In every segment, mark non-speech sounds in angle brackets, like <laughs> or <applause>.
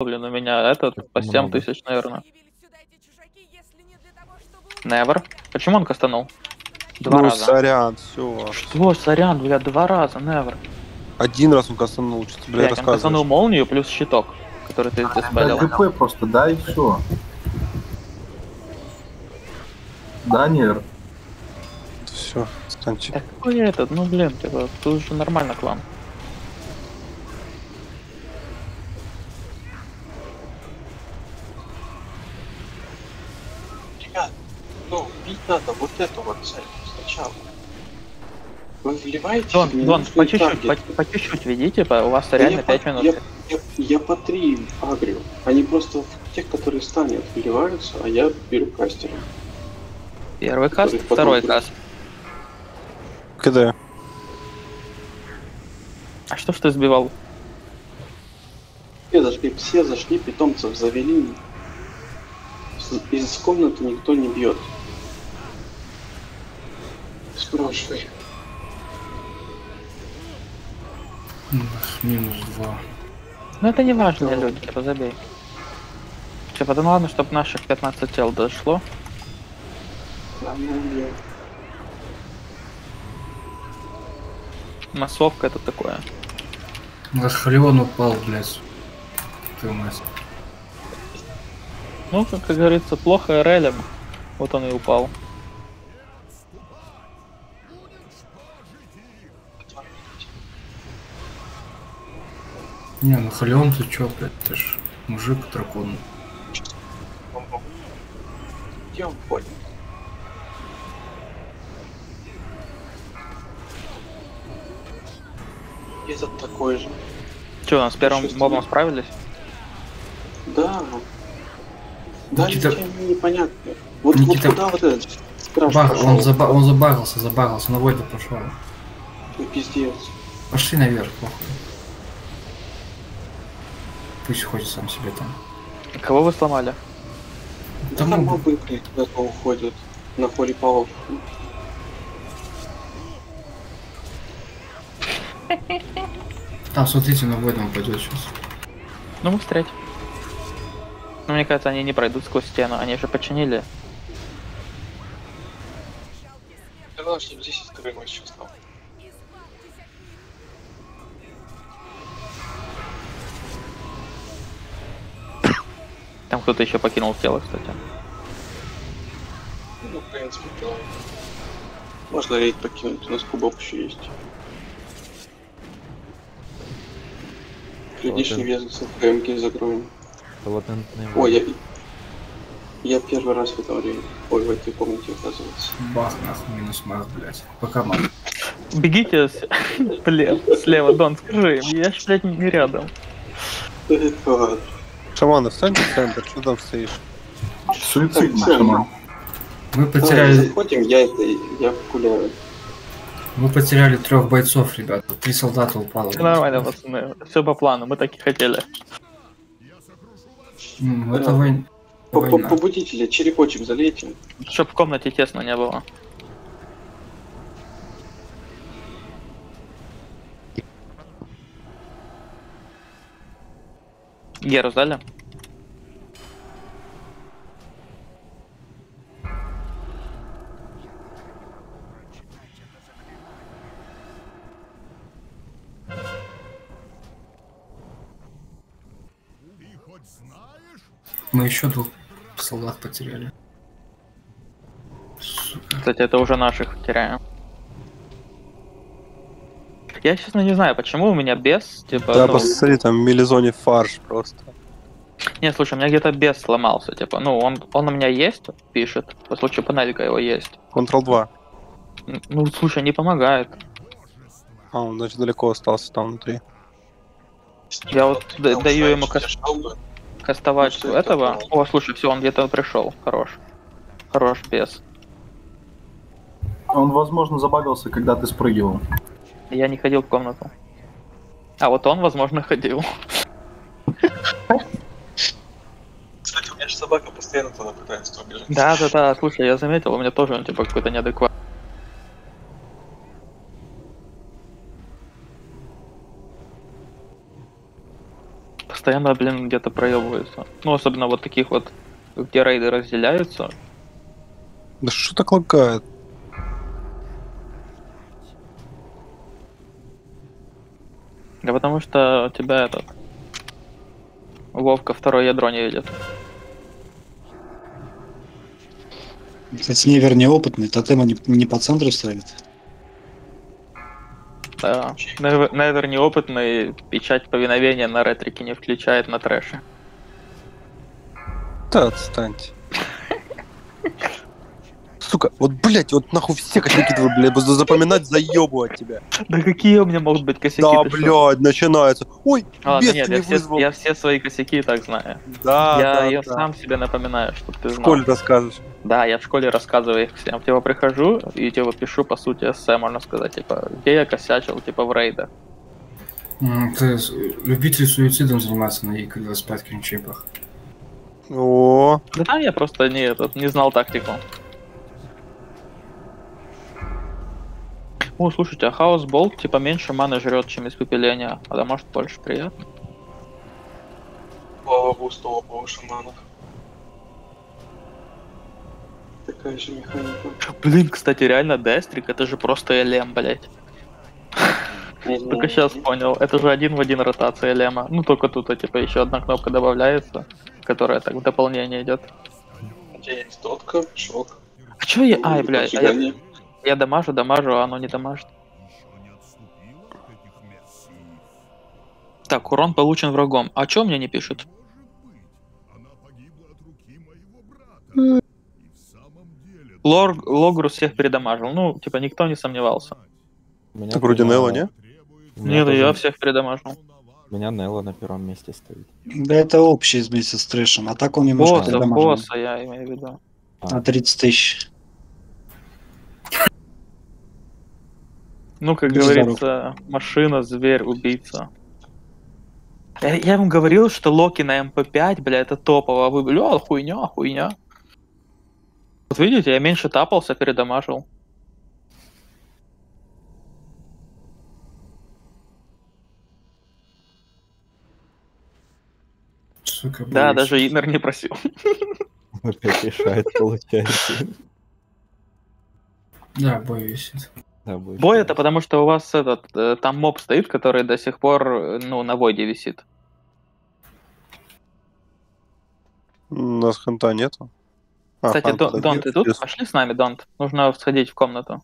блин, у меня этот по 7 тысяч, наверное. Невер. Почему он кастанул? Два ну, раза. сорян, все. Что, сорян, бля, два раза, Невер. Один раз он кастанул, что ты, блядь, Блядь, он кастанул молнию плюс щиток, который ты Да, диспелил. ГП просто, да, и все. Да, Нер. Все, станьте. Да какой этот, ну блин, типа, тут же нормально клан. Надо вот эту вот цель сначала. Вы вливаете Дон, Дон, по чуть-чуть, по, по чуть-чуть ведите, у вас Да реально я 5 по- минут. Я, я, я по три агрю. Они просто в тех, которые станет, вливаются, а я беру кастера. Первый каст, второй будет. каст. КД. А что ж ты сбивал? Все зашли, все зашли, питомцев завели. Из комнаты никто не бьет. Спрашивай. Минус два. Ну это не важно, люди, типа забей. Типа, да ну ладно, чтобы наших 15 тел дошло. Да, ну, Массовка это такое. Расхалион упал, блядь. Ты мать. Ну, как, как говорится, плохо РЛем. Вот он и упал. Не, ну Халион ты чё, блядь, ты ж мужик дракон. Где он ходит? Этот такой же. Че, у нас с первым Чувствую. мобом справились? Да. Да, Никита- ничего непонятно. Вот, Никита- вот куда вот этот Баг, пошел? он, заба он забагался, забагался, на войду пошел. Ну, пиздец. Пошли наверх, похуй. Пусть ходит сам себе там. Кого вы сломали? Да Там там мобы. блядь, куда-то уходят. На холе палов. Там, смотрите, на войду он пойдет сейчас. Ну, мы встреть. Ну, мне кажется, они не пройдут сквозь стену. Они же починили. Да главное, чтобы здесь открылось сейчас кто-то еще покинул тело, кстати. Ну, в принципе, да. Можно рейд покинуть, у нас кубок еще есть. Лишний вес в ПМК закроем. Латентний Ой, я... Я первый раз в этом рейде. Ой, в этой комнате, оказывается. Бах, нахуй, минус мах, блядь. Пока мах. Бегите с... <laughs> Блин, слева, Дон, скажи. Я ж, блядь, не рядом. <laughs> Это ладно. Шаманы, встаньте в центр, что там стоишь? Суицид, шаман. Мы потеряли, заходим, я это, я гуляю. мы потеряли трех бойцов, ребята. Три солдата упало. Все нормально, пацаны. Все по плану, мы так и хотели. М, Это война. По- по- Война. Побудителя, черепочек залейте. Чтоб в комнате тесно не было. Геру сдали? Мы еще двух солдат потеряли. Сука. Кстати, это уже наших теряем. Я, честно, не знаю, почему у меня без, типа, Да, ну, посмотри, там в милизоне фарш просто. Не, слушай, у меня где-то без сломался, типа, ну, он, он у меня есть, пишет, по случаю панелька его есть. Ctrl 2. Н- Ну, слушай, не помогает. А, он, значит, далеко остался там внутри. Я вот да- даю ему знаешь, кас- держал бы. кастовать Ну, этого. О, слушай, все, он где-то пришел. Хорош. Хорош без. Он, возможно, забагался, когда ты спрыгивал. Я не ходил в комнату. А вот он, возможно, ходил. Кстати, у меня же собака постоянно туда пытается убежать. Да, да, да, слушай, я заметил, у меня тоже он типа какой-то неадекват. постоянно, блин, где-то проебываются. Ну, особенно вот таких вот, где рейды разделяются. Да что так лагает? Да потому что у тебя этот... Вовка второе ядро не видит. Кстати, Невер неопытный, тотема не, не по центру ставит. Да. Невер Невер неопытный, печать повиновения на ретрике не включает на трэше. Да отстаньте. Сука, вот, блять, вот нахуй все косяки твои, блядь, буду запоминать, заебывать тебя. Да какие у меня могут быть косяки? Да, что? блядь, начинается. Ой, Ладно, бес нет, ты я не все, вызвал. я все свои косяки и так знаю. Да, я да, я да. сам себе напоминаю, чтобы ты В знал. школе расскажешь. Да, я в школе рассказываю их всем. Типа прихожу и типа пишу, по сути, эссе, можно сказать, типа, где я косячил, типа, в рейдах. Ты любитель суицидом заниматься на ИК-25 кринчипах. О, Да там я просто не, этот, не знал тактику. О, слушайте, а хаос болт типа меньше маны жрет, чем испепеление. А да может больше приятно. Слава буста оба шаманов. Такая же механика. Блин, кстати, реально Дестрик, это же просто элем, блять. Только сейчас понял. Это же один в один ротация элема. Ну только тут, а, типа, еще одна кнопка добавляется, которая так в дополнение идет. Где есть дотка, шок. А чё я. Ай, блядь, а я. Я дамажу, дамажу, а оно не дамажит. Так, урон получен врагом. А чё мне не пишут? Лор, Логрус всех передамажил. Ну, типа, никто не сомневался. Меня так вроде Нелла, не? Нет, тоже- я всех передамажил. У меня Нелла на первом месте стоит. Да это общий вместе с трэшем, а так он немножко Босса, босса, я имею в виду. На 30 тысяч. Ну, как Будь говорится, машина, зверь, убийца. Я, я ему говорил, что Локи на МП5, бля, это топово, а вы, бля, хуйня, хуйня. Вот видите, я меньше тапался, передамажил. Сука, Да, боюсь. даже Иннер не просил. Опять решает, получается. Да, висит. Да, будет Бой это потому, что у вас этот, э, там моб стоит, который до сих пор, ну, на войде висит. У нас ханта нету. А, Кстати, Дон, Дон, ты тут? Пошли с нами, Донт. Нужно сходить в комнату.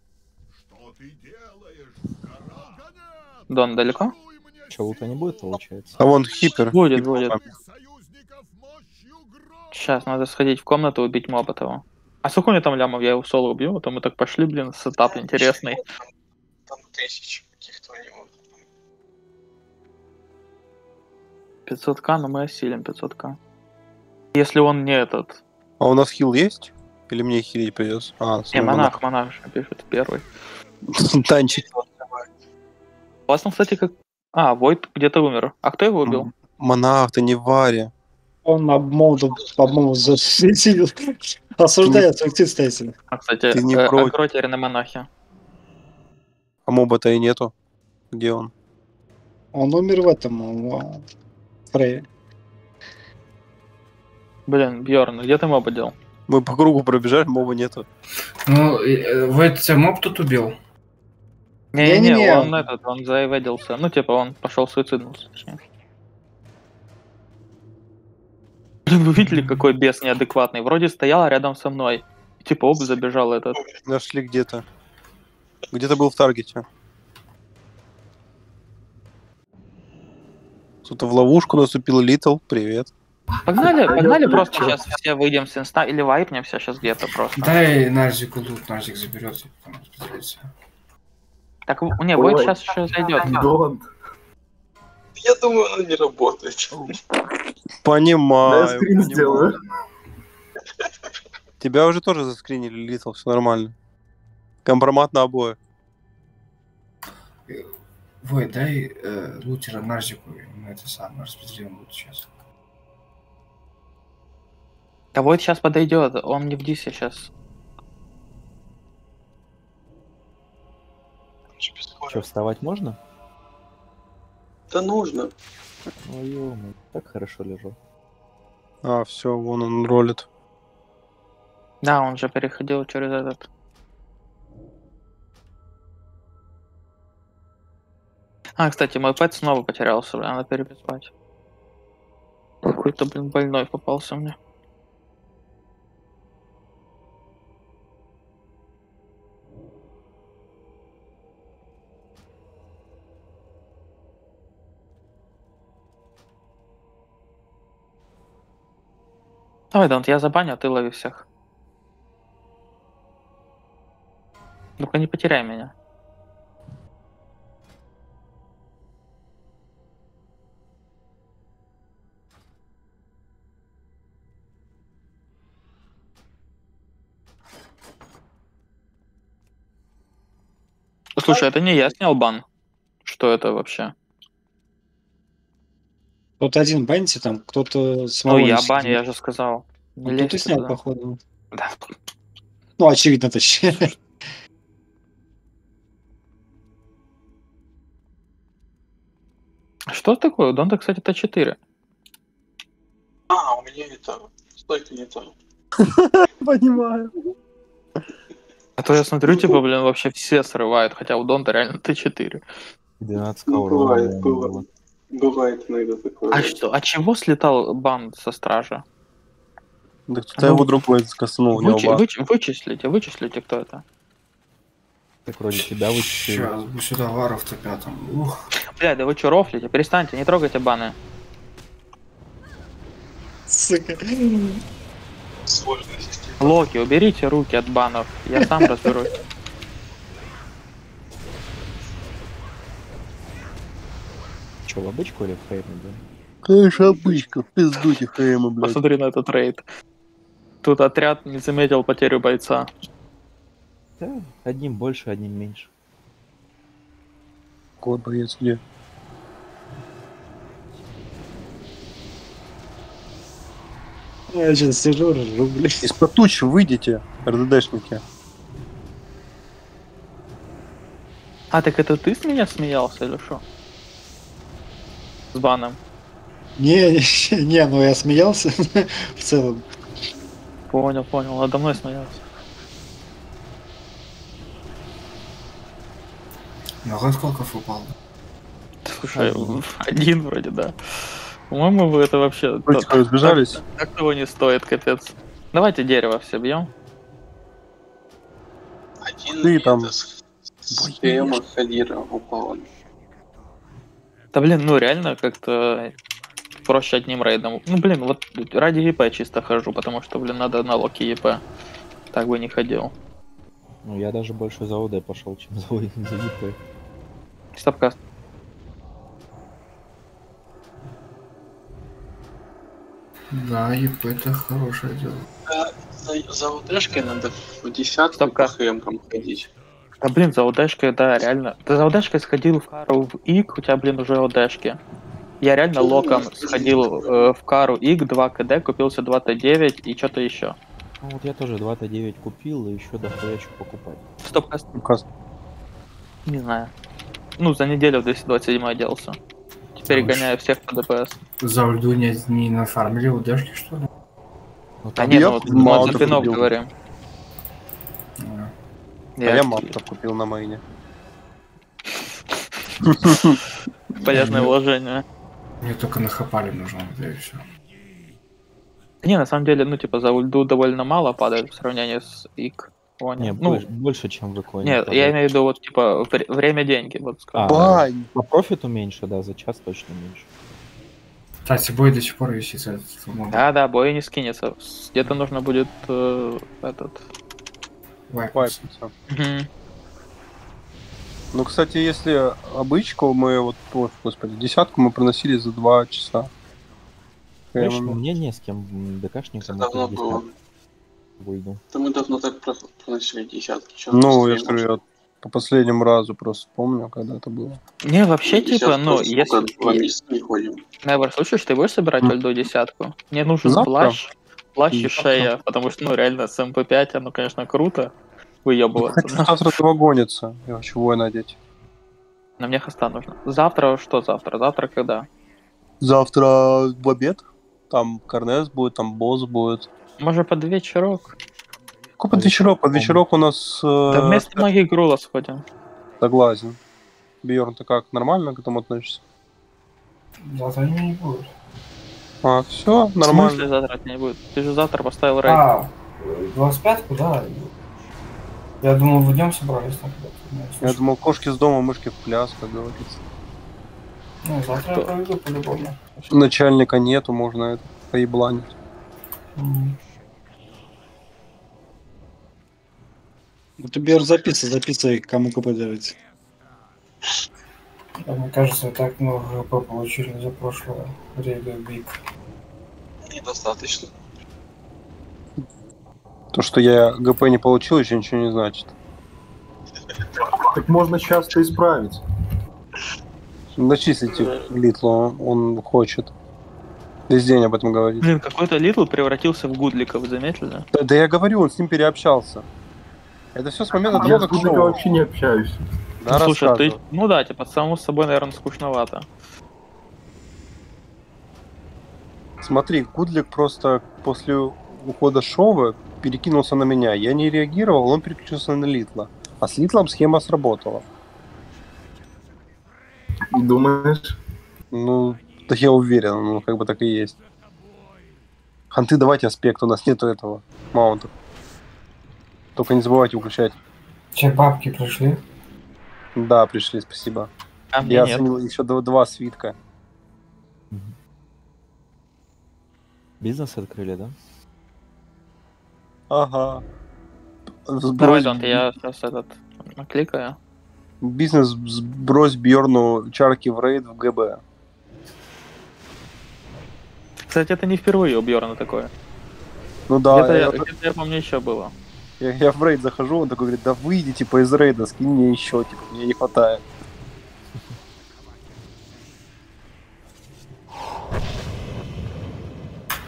Дон, далеко? Лута не будет, получается? А вон хипер. Будет, Хипер будет. Сейчас надо сходить в комнату убить моба того. А сколько у него там лямов? Я его соло убью, а то мы так пошли, блин, сетап интересный. Там тысячи каких-то у него. 500к, но мы осилим 500к. Если он не этот... А у нас хил есть? Или мне хилить придется? А, Не, монах, монах же пишет первый. монах. <laughs> Танчик. У вас там, кстати, как... А, Войт где-то умер. А кто его убил? Монах, ты не варе. Он обмолву, по-моему, засветил. <laughs> Осуждает суицид Стейси. А, кстати, Ты не э, против. Акротер на монахе. А моба-то и нету. Где он? Он умер в этом, в Фрейе. Блин, Бьорн, где ты моба дел? Мы по кругу пробежали, моба нету. Ну, э, Войт тебя моб тут убил? Не-не-не, Не-не-не. он этот, он заэведился. Ну, типа, он пошел суициднулся, точнее. Блин, вы видели, какой бес неадекватный? Вроде стоял рядом со мной. Типа, оп, забежал этот. Нашли где-то. Где-то был в таргете. Кто-то в ловушку наступил Литл. Привет. Погнали, погнали просто сейчас все выйдем с инста или вайпнемся сейчас где-то просто. Дай Нарзику лут, Нарзик заберет. распределится. Так, не, Войт Ой. сейчас еще зайдет. Я думаю, оно не работает. Понимаю. да я скрин понимаю. сделаю. Тебя уже тоже заскринили, Литл, все нормально. Компромат на обоих. Войт, дай э, лутера Нарзику, мы это сам распределим лут сейчас. Да Войт сейчас подойдет, он не в дисе сейчас. Что, вставать можно? Да нужно. Ну ё так хорошо лежал. А, все, вон он ролит. Да, он же переходил через этот. А, кстати, мой пэт снова потерялся, надо переписать. Какой-то, блин, больной попался мне. Давай, Донт, я забаню, а ты лови всех. Ну-ка не потеряй меня. Слушай, это не я снял бан. Что это вообще? Кто-то один баните там, кто-то с Ну, я баню, сидит. я же сказал. Ну, кто-то лезьте снял, туда. походу. Да. Ну, очевидно, точнее. Что такое? У Донта, кстати, Т4. А, у меня это... Стойка не та. <laughs> Понимаю. А то я смотрю, типа, блин, вообще все срывают, хотя у Донта реально Т4. 12 Ну, урона, бывает, бывает. Бывает иногда такое. А что? От чего слетал бан со стража? Да кто-то Ну, его другой скоснул, не Вычи- оба. выч- вычислите, вычислите, кто это. Так вроде тебя вычислили. Сейчас бы сюда варов-то пятом. Ух. Бля, да вы что рофлите? Перестаньте, не трогайте баны. Сука. Сложная система. Локи, уберите руки от банов. Я сам разберусь. Че, в обычку или в хейме, да? Конечно, обычка, в пиздуте Хейма, блядь. Посмотри на этот рейд. Тут отряд не заметил потерю бойца. Да, одним больше, одним меньше. Кот боец где? Я сейчас сижу, ржу, блядь. Из-под туч выйдите, РДДшники. А, так это ты с меня смеялся или что? С баном. Не, не, <laughs> не, ну я смеялся <laughs> в целом. Понял, понял. Надо мной смеялся. Много скольков упал? Слушай, один вроде, да. По-моему, вы это вообще... Вы типа разбежались? Так того не стоит, капец. Давайте дерево все бьем. Один Ты там- с- с ПМа Хадира упал. Да блин, ну реально как-то проще одним рейдом. Ну блин, вот ради ЕП чисто хожу, потому что, блин, надо на локи ЕП. Так бы не ходил. Ну, я даже больше за ОД пошел, чем за, за ЕП. Стопкаст. Да, ЕП это хорошее дело. За, за УДшкой надо в десятку Стоп, по как? хэмкам ходить. Да блин, за ОДшкой, да, реально. Ты за ОДшкой сходил в кару в ИК, у тебя, блин, уже ОДшки. Я реально Ну, локом сходил э, в кару ИК, 2 КД, купился 2 Т9 и что-то еще. Ну, вот я тоже 2Т9 купил и еще дохуячу покупать. Стопкаст, Указ. не знаю. Ну, за неделю в 227 оделся. Теперь Там гоняю всех по ДПС. За ульду не, не нафармили удешки, что ли? Ну, А нет, ну, вот мы за говорим. А, А я маптов купил на майне. <laughs> Полезное вложение. Мне только нахапали нужно, да и все. Не, на самом деле, ну, типа, за ульду довольно мало падает в сравнении с ИК. Понял. Не, ну, больше, больше, чем в иконе. нет, я имею в виду, вот, типа, вре- время-деньги, вот скажем. А, Бань! По профиту меньше, да, за час точно меньше. Кстати, бой до сих пор висит этот. Да, да, бой не скинется. Где-то нужно будет э, этот. Вайпнуться. Вайпнуться. Мгм. Ну, кстати, если обычку мы вот, ой, господи, десятку мы проносили за два часа. Конечно, Хеймами. мне не с кем м, Это ДКшникам давно было. выйду. Да мы давно так про- проносили десятки. Чё Ну, я говорю, я по последнему разу просто помню, когда это было. Не, вообще, типа, ну, если... Два месяца не ходим. Невер, слушаешь, ты будешь собирать М. ульду десятку? Мне нужен Завтра? плащ, плащ и шея, потому что, ну, реально, с МП5, оно, конечно, круто выебываться. Но завтра <laughs> этого гонится. Я хочу воина надеть. На мне хоста нужно. Завтра что завтра? Завтра когда? Завтра в обед. Там Карнес будет, там босс будет. Может, под вечерок? Какой под вечерок? Под вечерок у нас... э, Да вместо магии Грула сходим. Согласен. Бьерн, ты как, нормально к этому относишься? Завтра не будет. А, все, В смысле нормально. завтра не будет? Ты же завтра поставил рейд. А, 25-ку, да. Я думал, вы днем собрались там куда-то. Ну, Я думал, кошки с дома, мышки в пляс, как говорится. Ну, завтра я Кто? проведу по-любому. Начальника нету, можно это поебланить. М. Это Бер записывай, записывай, кому КП давать. А Мне кажется, так много ГП получили за прошлое рейда Биг. Недостаточно. То, что я ГП не получил, еще ничего не значит. Так можно часто исправить. Начислите Литлу, он хочет. Весь день об этом говорит. Блин, какой-то Литл превратился в Гудлика, вы заметили? Да, да я говорю, он с ним переобщался. Это все с момента Я того, как шоу. вообще не общаюсь. Да, ну, слушай, ты... рассказывай. Ну да, типа, самому собой, наверное, скучновато. Смотри, Гудлик просто после ухода шоу перекинулся на меня. Я не реагировал, он переключился на Литла. А с Литлом схема сработала. Думаешь? Ну, да я уверен, ну, как бы так и есть. Ханты, давайте аспект, у нас нету этого маунта. Только не забывайте выключать. Че, бабки пришли? Да, пришли, спасибо. А Я нет. оценил еще два, два свитка. Бизнес открыли, да? Ага. Давай, Сбрось Донт, я сейчас этот накликаю. Бизнес сбрось Бьорну чарки в рейд в ГБ. Кстати, это не впервые у Бьорна такое. Ну да, где-то, я, я, где-то я помню, еще было. я- я в рейд захожу, он такой говорит, да выйди типа из рейда, скинь мне еще, типа, мне не хватает.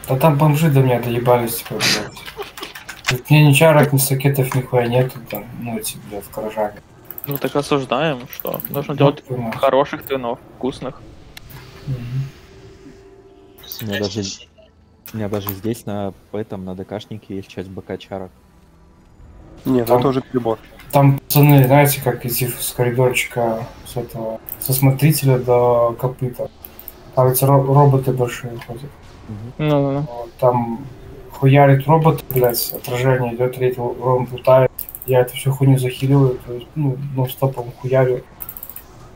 Да там бомжи до меня доебались, типа, блядь. Тут Мне ни чарок, ни сакетов, нихуя нету там, ну эти, блядь, коржаги. Ну так осуждаем, что нужно делать Понимаю. хороших твинов, вкусных. Мгм. У меня даже, у меня даже здесь на этом, на ДКшнике есть часть БК чарок. Нет, Там- это уже перебор. Там пацаны, знаете, как идти с коридорчика с этого, со смотрителя до копыта. Там эти ро- роботы большие ходят. Ну, Вот, Там хуярит робот, блядь, отражение идет, третий робот лутает. Я эту всю хуйню захиливаю, то есть, ну, ну стопом хуярю.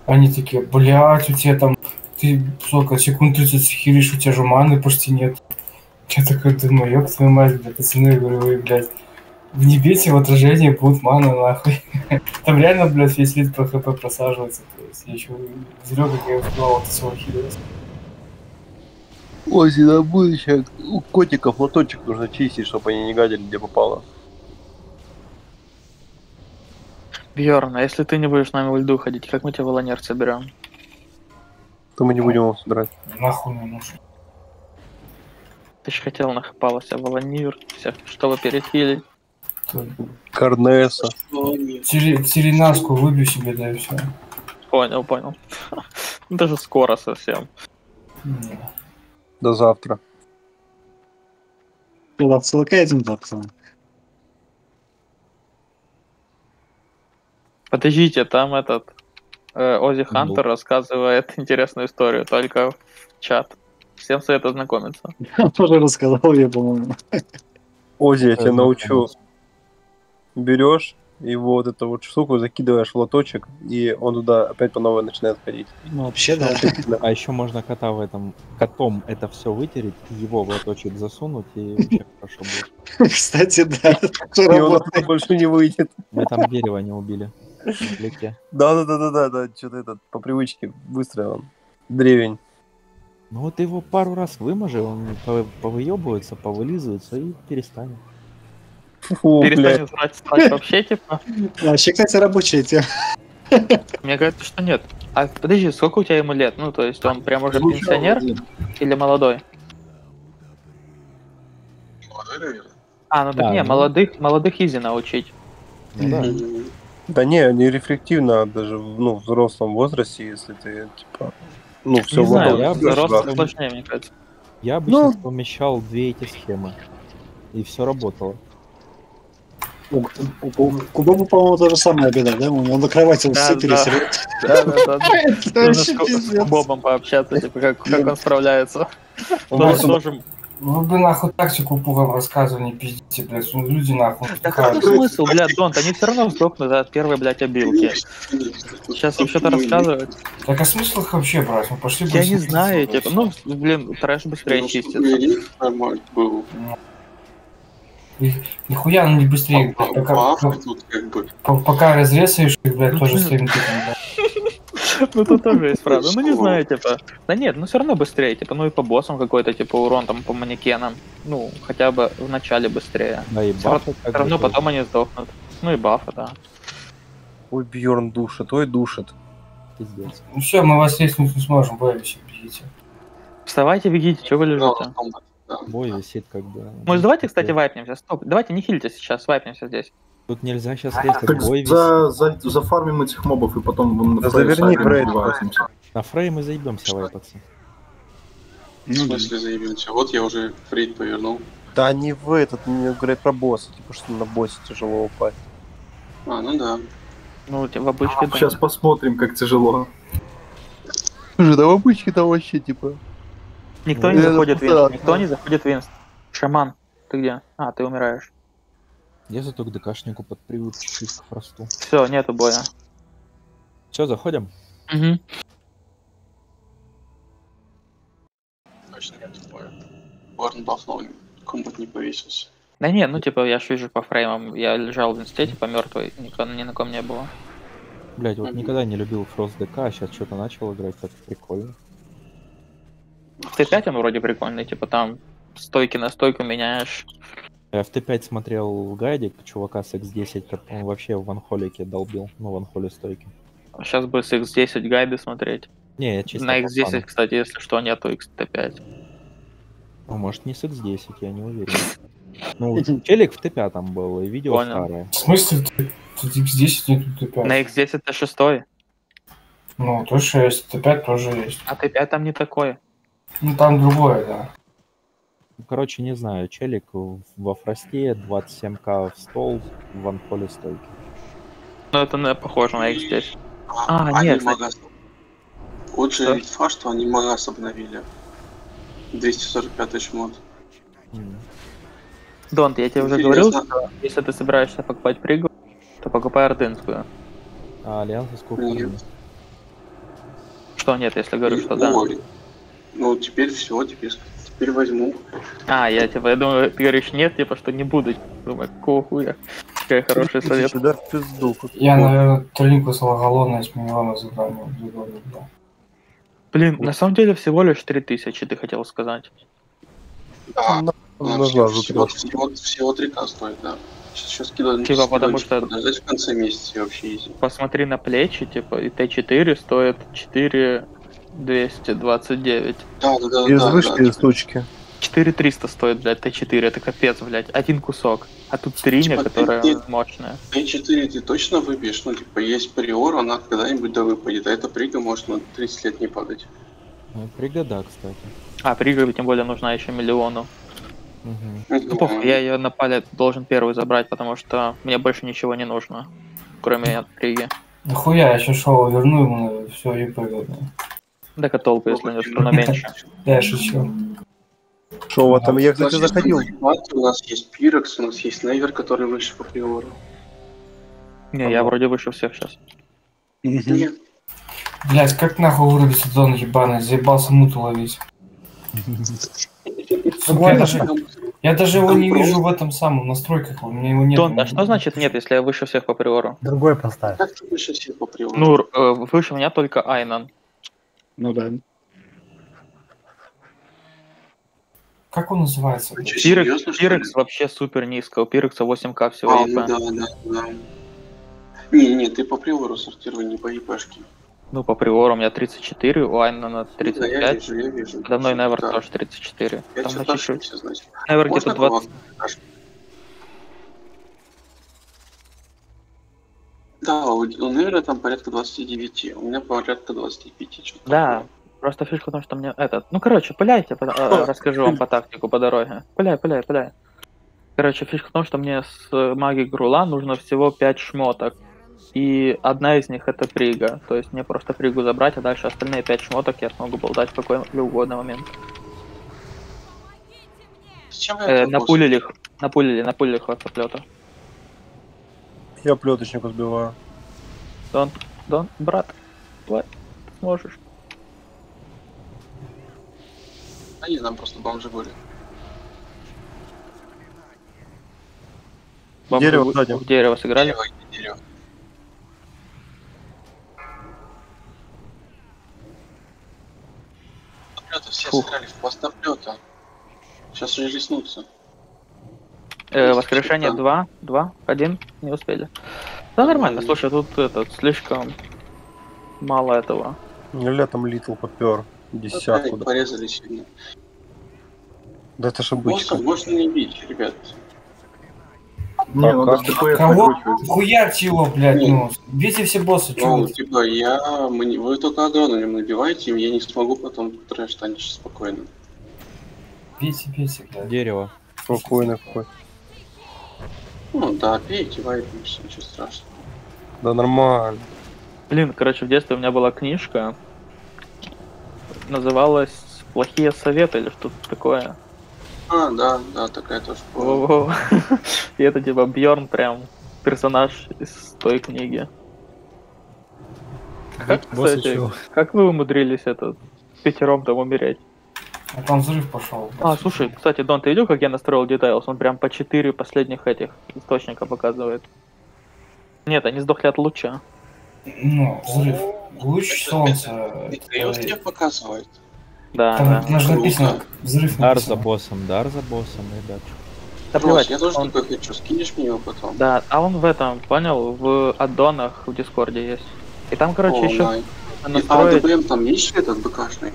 Они такие, блядь, у тебя там, ты, сколько, секунд 30 хилишь, у тебя же маны почти нет. Я такой думаю, ёб твою мать, блядь, пацаны, я говорю, вы, блядь, в небесе в отражении будет мана, нахуй. <laughs> Там реально, блядь, весь вид по хп просаживается, то есть я еще зря, как я успевал от всего хилиться. Ой, на будущее у котиков лоточек нужно чистить, чтобы они не гадили, где попало. Бьорн, а если ты не будешь с нами в льду ходить, как мы тебя волонер соберем? То мы не будем его собирать. Нахуй мне нужен. Ты же хотел нахапалась, а волонир, всех, чтобы перехилить. Карнеса. Тиринаску выбью себе, да и все. Понял, понял. <laughs> Даже скоро совсем. До завтра. Когда ссылка этим пацан. Подождите, там этот э, Ози Ну. Хантер рассказывает <laughs> интересную историю, только в чат. Всем советую ознакомиться. <laughs> Тоже рассказал я, по-моему. Ози, я тебя Э, научу. Берешь и вот эту вот штуку закидываешь в лоточек, и он туда опять по новой начинает ходить. Ну, вообще, да. А еще можно кота в этом, котом это все вытереть, его в лоточек засунуть и вообще хорошо будет. <laughs> Кстати, да. И он больше не выйдет. Мы там дерево не убили. Да-да-да-да-да, да, что-то этот, по привычке, быстро он. Древень. Ну вот ты его пару раз выможи, он пов- повыебывается, повылизывается и перестанет. Фу. Перестанет срать, срать вообще, типа. Вообще, кстати, рабочая тема. Мне кажется, что нет. А подожди, сколько у тебя ему лет? Ну, то есть он прям уже пенсионер или молодой? А, ну так Да, не, ну. молодых, молодых изи научить. Ну да. Да не, не рефлективно, даже в ну, взрослом возрасте, если ты, типа, Ну, все, Не знаю, я да. сложнее, мне кажется. Я обычно Ну. совмещал две эти схемы. И все работало. У, у, у Кубова, по-моему, то же самое беда, да? У него на кровати Да, все да. пересерет. Да, да, да. <laughs> Это с. Бобом пообщаться, типа, как, как он справляется. Ну, Тоже, ну, тоже. Вы бы нахуй тактику пугом рассказывали, не пиздите, блядь. Ну, люди нахуй. Да втыкают. какой смысл, блядь, Донт? Они все равно сдохнут от первой, блядь, обилки. Сейчас им что-то рассказывать. Так а смысл их вообще брать? Мы пошли бы Я не знаю, типа, ну, блин, трэш быстрее чистится. Нормально был. Нихуя он не быстрее. А, блядь, Пока, тут как бы. по- пока разрезаешь, их, блядь, Ну, тоже своим тыком. <laughs> Ну, тут тоже есть правда. Ну, не знаю, типа. Да нет, ну все равно быстрее, типа, ну и по боссам какой-то, типа, урон там по манекенам. Ну, хотя бы в начале быстрее. Да и бафы Все равно потом они сдохнут. Ну и бафа, да. Ой, Бьерн душит, ой, душит. Пиздец. Ну все, мы вас лестницу не сможем, боялись, бегите. Вставайте, бегите, что вы лежите? Бой висит как бы. Может, давайте, кстати, вайпнемся. Стоп, давайте не хильте сейчас, вайпнемся здесь. Тут нельзя сейчас резать, Так бой за, за, зафармим этих мобов и потом Да фрейм заверни возьмемся. На фрейм и заебемся вайпаться. В смысле заебемся? Вот я уже фрейд повернул. Да не в этот, мне говорят про босса, типа, что на боссе тяжело упасть. А, ну да. Ну, в обычке. Сейчас посмотрим, как тяжело. Слушай, да в обычке-то вообще, типа... Никто не заходит Винст, никто не заходит в Винст. Шаман, ты где? А, ты умираешь. Я зато к ДКшнику подпривык чуть-чуть просту. Все, нету боя. Все, заходим. Угу. Точно нет боя. Борн бафнул, комбат не повесился. Да нет, ну типа я ж вижу по фреймам, я лежал в инсте, типа мертвый, никого, ни на ком не было. Блять, вот никогда не любил Фрост ДК, а сейчас что-то начал играть, так прикольно. В Т5 он вроде прикольный, типа там стойки на стойку меняешь. Я в Т5 смотрел гайдик чувака с X10, как он вообще в ванхолике долбил, ну, в ванхоле стойки. Сейчас бы с X10 гайды смотреть. Не, я чисто на по X10, фану. кстати, если что, нету XT5. Ну, может, не с X10, я не уверен. <laughs> Ну, челик в Т5 был, и видео Понял. старое. В смысле, ты, тут X10 нет, тут Т5. На X10 это шестой, Ну, то 6, Т5 тоже есть. а Т5 там не такой. Ну, там другое, да. Ну, короче, не знаю, челик во фросте 27к в стол в ванхоле стойки. Ну это ну, похоже на X10. А, они нет. Вот же Что? ведь факт, что они Магас обновили. 245 шмот. М. Донт, я тебе уже Интересно. говорил, что если ты собираешься покупать пригу, то покупай ордынскую. А Альянс сколько? Нет. Что нет, если говорю, что да. Ой. Ну, теперь все, теперь, теперь возьму. А, я типа, я думаю, ты говоришь нет, типа, что не буду. Думаю, какого хуя? Какой хороший совет. Да, пизду. Я, наверное, тройнику Салагалона сменила на задание. задание, да. Блин, на самом деле всего лишь 3000, ты хотел сказать. Да, На- ну, на всего, всего, всего, всего 3К стоит, да. Сейчас, сейчас скидываю. Типа, потому что- Подождать в конце месяца вообще изи. Посмотри на плечи, типа, и Т4 стоит 4229. Да, да, да, Без да, вышки да. и стучки. 4300 стоит, блядь, Т4, это капец, блядь, один кусок. А тут триня, Типа, которая ты- мощная. Т4 ты точно выбьешь? Ну, типа, есть приор, она когда-нибудь да выпадет, а эта прига может на 30 лет не падать. Ну, Пригода, кстати. А, прига тем более нужна еще миллиону. Мгм. Ну, похуй, я ее на пале должен первый забрать, потому что мне больше ничего не нужно, кроме приги. Нахуя, я еще шоу верну ему, все, и выгодно. Да толку, если у него струна меньше. <laughs> Да, я шучу. Что вот там, я, кстати, заходил. У нас есть Пирекс, у нас есть Невер, который выше по приору. Не, я вроде выше всех сейчас. Нет. Блять, как нахуй вырубить зон ебаный, заебался муту ловить. <laughs> Я даже, я даже его не вижу в этом самом настройках, у меня его нет. Дон, а что значит нет, если я выше всех по приору? Другой поставь. Как ты выше всех по приору? Ну, э, выше меня только Айнан. Ну да. Как он называется? Ты чё, Пирекс, серьезно, что? Пирекс вообще супер низко, у Пирекса 8к всего А, ИП. ну да, да, да. Не, не, ты по приору сортируй, не по ИПшке. Ну, по приору у меня 34, у Айнана Да, я 35. вижу, я вижу. Давно и Невер Да. тоже 34. Я Там на что-то чуть-чуть. ошибся, значит. Невер где-то 20. Да, у, у Невера там порядка 29, у меня порядка 25. что-то Да, Просто фишка в том, что мне этот... Ну, короче, пыляйте, по- э, расскажу вам по тактику по дороге. Пыляй, пыляй, пыляй. Короче, фишка в том, что мне с э, магией Грула нужно всего 5 шмоток. И одна из них это прига. То есть мне просто пригу забрать, а дальше остальные 5 шмоток я смогу болтать в какой угодно момент. Э, напулили напулили, напулили хвостоплета. Я плеточник сбиваю. Дон, Дон, брат, давай, сможешь. Они там просто бомжи были. Бомбы Дерево в- сзади. в дерево сыграли. Дерево, дерево. Все Фух. сыграли в хвостоплёта. Сейчас уже леснутся. Э, воскрешение 2, 2, 1, не успели. Да нормально, слушай, тут этот, слишком мало этого. Или там Литл попер. Десятку. да. порезали сильно. Да это ж Босса обычно. можно не бить, ребят. Не, А надо Кого? Хуярьте его, блядь, ну. Бейте все боссы, чё Ну, типа, я... Вы только агроном набивайте, и я не смогу потом трэш танчить спокойно. Бейте, бейте, блядь. Дерево. Спокойно какой. Ну да, пейте, вайпимся, ничего страшного. Да нормально. Блин, короче, в детстве у меня была книжка, называлась «Плохие советы» или что-то такое. А, да, да, такая тоже была. <laughs> И это типа Бьорн прям персонаж из той книги. Как, Босс кстати, как вы умудрились этот пятером там умереть? А там взрыв пошел. А, слушай, кстати, Дон, ты видел, как я настроил Details? Он прям по 4 последних этих источника показывает. Нет, они сдохли от луча. Ну, взрыв. Луч солнца. Это- тебе показывает. Да, Там да. Круто. написано взрыв Дар за боссом, дар за боссом, ребят. Да плевать, я тоже он- такой хочу, скинешь мне его потом? Да, а он в этом, понял, в аддонах в Дискорде есть. И там, короче, О, еще. И- А, настроить... ДБМ там есть этот БКшный?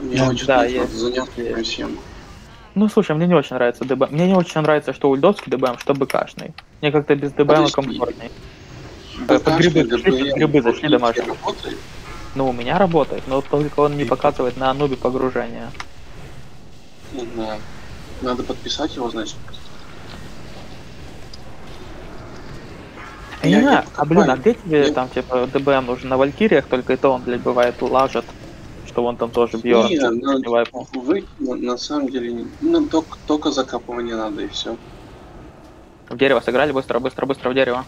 Мне Да, очень да, есть, заняться есть. всем. Ну, слушай, мне не очень нравится ДБ. Мне не очень нравится, что ульдовский ДБМ, что БКшный. Мне как-то без ДБМ комфортней. Под грибы зашли, грибы зашли домашние. Ну, у меня работает, но только он не показывает на анубе погружения. Не знаю. Надо подписать его, значит. Я не Я- знаю, я а блин, а где тебе там, типа, ДБМ нужен? На Валькириях только это он, блядь, бывает лажет, что он там тоже бьет. Не, ну, вы, на, на самом деле, ну, только, только закапывание надо и все. В дерево сыграли, быстро, быстро, быстро в дерево.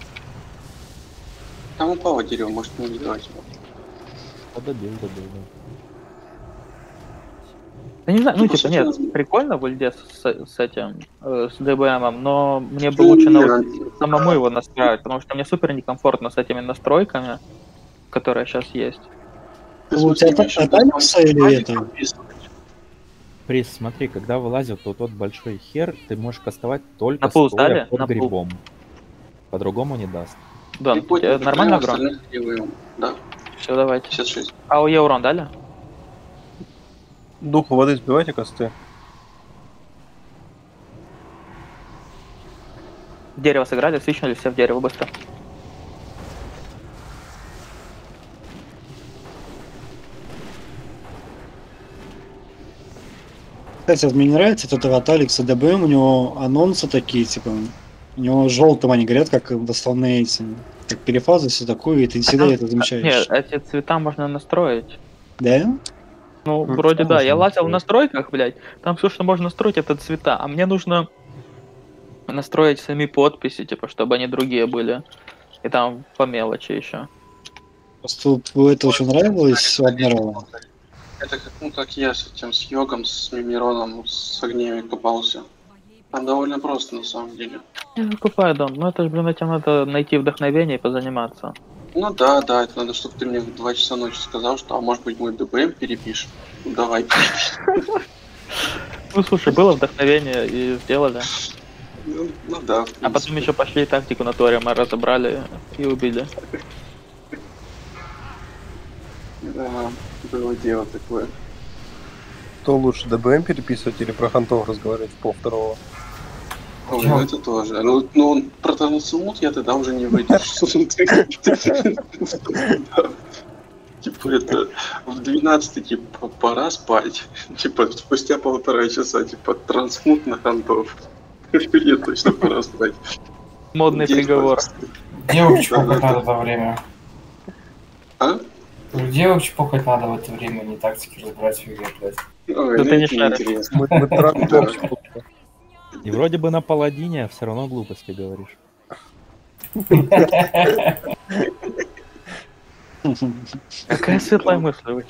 Там упало дерево, может не убивать его. Да добил, добил, да. Да не знаю, ну Ну, типа, нет, он- прикольно в ульде с, с этим, э, с ДБМом, но мне бы Ну, лучше научиться самому его настраивать, потому что мне супер некомфортно с этими настройками, которые сейчас есть. Ты у тебя Атаникса потом или это? Приз, смотри, когда вылазит вот тот большой хер, ты можешь кастовать только На пул стоя сдали? под На грибом. По-другому не даст. Тебе ты нормально огром? Да, Все, давайте. 56. А у Е урон дали? Духу воды сбивайте косты. Дерево сыграли, свичнули все в дерево быстро. Кстати, вот мне не нравится этот вот Алекса ДБМ, у него анонсы такие, типа, у него желтым они горят, как в основные эти, как перефазы, все такое, и ты всегда там- это замечаешь. Нет, эти цвета можно настроить. Да? Ну, М, вроде да, я лазил в настройках, блядь, там все, что можно настроить, это цвета, а мне нужно настроить сами подписи, типа, чтобы они другие были. И там по мелочи еще. Просто это очень нравилось у Адмирала. Это как, ну, как я с этим, с йогом, с Мимироном, с огнями копался. Там довольно просто, на самом деле. Я закупаю, Дон, ну это же, блин, этим надо найти вдохновение и позаниматься. Ну да, да, это надо, чтобы ты мне в 2 часа ночи сказал, что, а может быть, мой ДБМ перепишешь. Ну, давай. Ну, слушай, было вдохновение и сделали. Ну, ну да. А потом еще пошли тактику на Торе, мы разобрали и убили. Да, было дело такое. Кто лучше, ДБМ переписывать или про хантов разговаривать в пол второго? Ой, ну это тоже. Ну, ну про Танцемут я тогда уже не. Да. Типа это в 12 типа пора спать. Типа спустя полтора часа типа трансмут на хантов. Мне точно пора спать. Модный приговор. надо в это время. А? Девок чпокать надо в это время, не тактики разбирать в игре, блядь. Ой, Да ну ты не шаришь. Мы, мы. <laughs> И вроде бы на паладине, а все равно глупости говоришь. Какая светлая мысль, вы?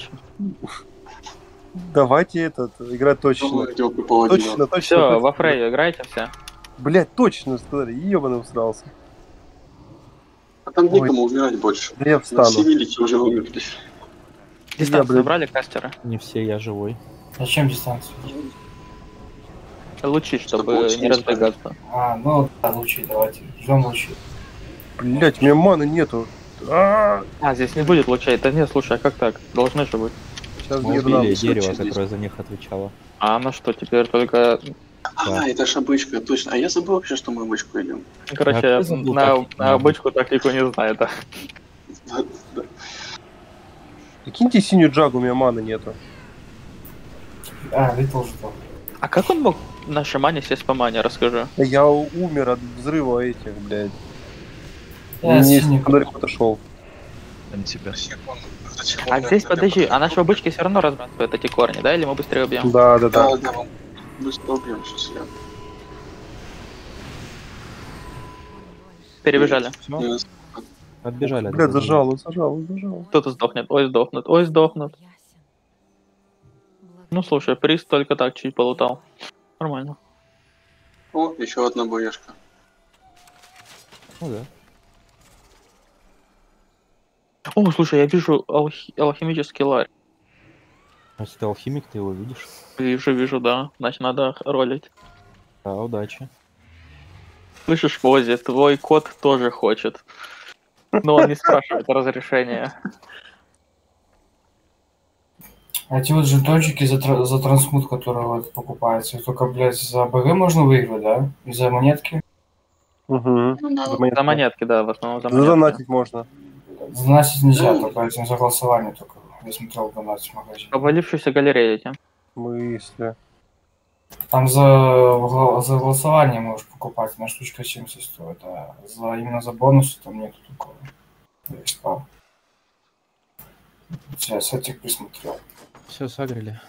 Давайте этот, играть точно. Точно, точно. Все, во Фрейю играете все? Блять, точно, смотри, ебаный усрался. А там Ой. некому умирать больше. Да я встану. все великие уже умерли. Дистанцию блин. забрали кастеры? Не все, я живой. Зачем дистанцию? Лучи, чтобы Чтобы не разбегаться. А, ну да, лучи, давайте. Ждем лучи. Блять, у меня маны нету. А, А, здесь не будет лучей. Да нет, слушай, а как так? Должны же быть. Сейчас Мы убили дерево, которое за них отвечало. А на что, теперь только... А, это ж обычка, точно. А я забыл вообще, что мы обычку идем. Короче, А забыл на, тактику? на обычку тактику не знаю, да. Киньте синюю джагу, у меня маны нету. А, Литл ждал. А как он мог на шамане сесть по мане, расскажи. Я умер от взрыва этих, блядь. Я не синий. далеко отошел. Он- зачем А здесь, подожди, а наши обычки все равно разбрасывают эти корни, да? Или мы быстрее убьем? Да, да, да. Да, да, мы быстро убьем сейчас я. Перебежали. Все, Я- отбежали. от Блядь, этого. зажал, зажал, зажал. Кто-то сдохнет, ой, сдохнут, ой, сдохнут. Ну, слушай, приз только так чуть полутал. Нормально. О, еще одна боешка. Ну да. О, слушай, я вижу алхи- алхимический ларь. А Если ты алхимик, ты его видишь. Вижу, вижу, да. Значит, надо ролить. Да, удачи. Слышишь, Вози, твой кот тоже хочет. Но он не спрашивает разрешения. А эти вот жетончики за, тра- за трансмут, которые вот покупаются, их только, блядь, за БГ можно выиграть, да? И за монетки? Угу. За монетки, да, в основном за монетки. Задонатить можно. Заносить нельзя, Ну. только этим за голосование только. Я смотрел донат в магазине. Обвалившуюся галерею этим. Мысли. Там за, за голосование можешь покупать, на штучка 70 стоит, а за, именно за бонусы там нету такого. Я искал. Сейчас этих присмотрел. Все, сагрили.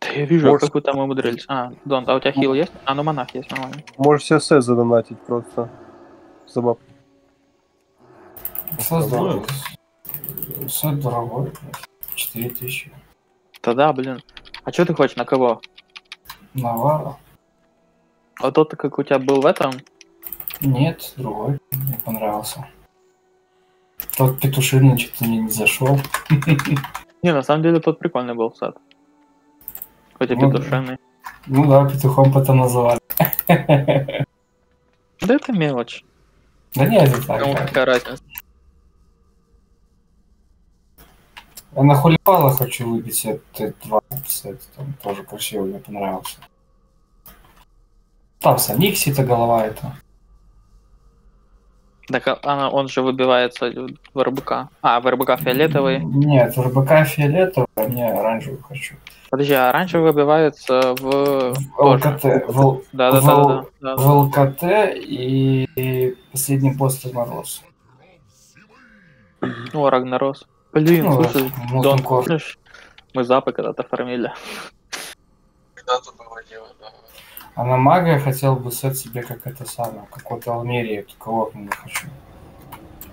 Да я вижу, Может- как вы там умудрились. А, Дон, а у тебя хил есть? А, ну монах есть, нормально. Можешь себе сет задонатить просто. За бабки. Сет дорогой. Сет дорогой, блядь. 4000. Да-да, блин. А что ты хочешь, на кого? Навара? А тот, как у тебя был в этом, Нет, другой. Мне понравился. Тот петушиный что-то мне не зашел. <laughs> Не, на самом деле тот прикольный был сад. Хоть и Ну петушиный. Ну да, петухом потом называли. <laughs> Да это мелочь. Да нет, это так. Так. какая разница? Я на хулипала хочу выбить сет Т2 сет, там тоже красивый, мне понравился. Там Саникси это голова это. Так а- она, он же выбивается в РБК. А, в РБК фиолетовый. Нет, РБК фиолетовый, а мне оранжевый хочу. Подожди, а оранжевый выбивается в... В ЛКТ, в, Да, да, да, да, да, в ЛКТ и последний после Мороз. Ну, Рагнарос. Блин, Ну, слушай, Дон, помнишь, мы запы когда-то фармили. Когда-то было дело, да. А на мага я хотел бы сет себе как это самое, как вот Алмерии, только Локнинга хочу.